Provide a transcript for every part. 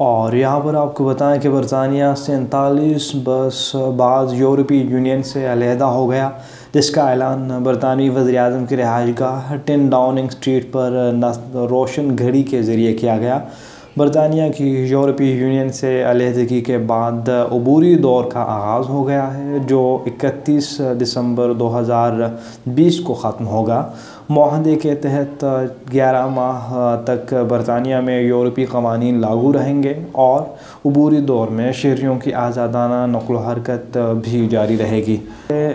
اور یہاں پر آپ کو بتائیں کہ برطانیہ سینتالیس برس بعض یورپی یونین سے علیحدہ ہو گیا، جس کا اعلان برطانوی وزیر اعظم کی رہائش گاہ ٹن ڈاؤننگ سٹریٹ پر روشن گھڑی کے ذریعے کیا گیا۔ برطانیہ کی یورپی یونین سے علیحدگی کے بعد عبوری دور کا آغاز ہو گیا ہے، جو اکتیس دسمبر دو ہزار بیس کو ختم ہوگا۔ معاہدے کے تحت گیارہ ماہ تک برطانیہ میں یورپی قوانین لاگو رہیں گے اور عبوری دور میں شہریوں کی آزادانہ نقل و حرکت بھی جاری رہے گی۔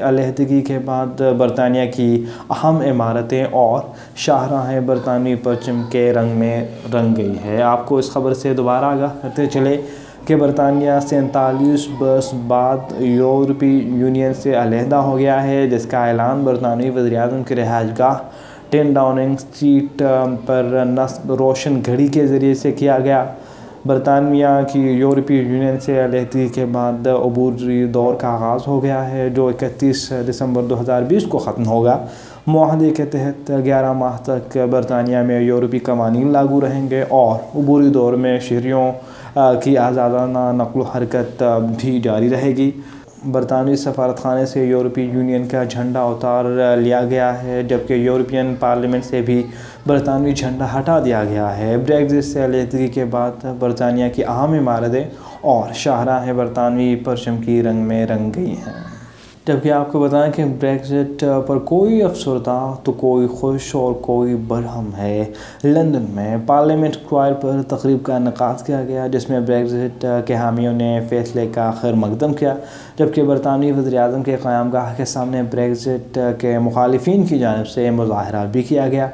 علیحدگی کے بعد برطانیہ کی اہم عمارتیں اور شاہراہیں برطانوی پرچم کے رنگ میں رنگ گئی ہے آپ کو اس خبر سے دوبارہ آگاہ کرتے چلے کہ برطانیہ سینتالیس برس بعد یورپی یونین سے علیحدہ ہو گیا ہے، جس کا اعلان برطانوی وزیر اعظم کی رہائش گاہ ٹین ڈاؤننگ سٹریٹ پر نصب روشن گھڑی کے ذریعے سے کیا گیا۔ برطانیہ کی یورپی یونین سے علیحدگی کے بعد عبوری دور کا آغاز ہو گیا ہے، جو اکتیس دسمبر دو ہزار بیس کو ختم ہوگا۔ معاہدے کے تحت گیارہ ماہ تک برطانیہ میں یورپی قوانین لاگو رہیں گے اور عبوری دور میں شہریوں کی آزادانہ نقل و حرکت بھی جاری رہے گی۔ برطانوی سفارت خانے سے یورپی یونین کا جھنڈا اتار لیا گیا ہے، جبکہ یورپین پارلیمنٹ سے بھی برطانوی جھنڈا ہٹا دیا گیا ہے۔ بریگزٹ سے علیحدگی کے بعد برطانیہ کی اہم عمارتیں اور شاہراہیں برطانوی پرچم کی رنگ میں رنگ گئی ہیں۔ جبکہ آپ کو بتائیں کہ بریگزٹ پر کوئی افسردہ تو کوئی خوش اور کوئی برہم ہے۔ لندن میں پارلیمنٹ کوائر پر تقریب کا انعقاد کیا گیا، جس میں بریگزٹ کے حامیوں نے فیصلے کا خیر مقدم کیا، جبکہ برطانوی وزیر اعظم کے قیام گاہ کے سامنے بریگزٹ کے مخالفین کی جانب سے مظاہرہ بھی کیا گیا۔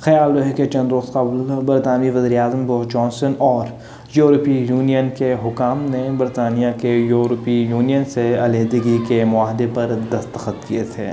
خیال رہے کہ چند روز قبل برطانوی وزیر اعظم بورس جانسن اور یورپی یونین کے حکام نے برطانیہ کے یورپی یونین سے علیحدگی کے معاہدے پر دستخط کیے تھے۔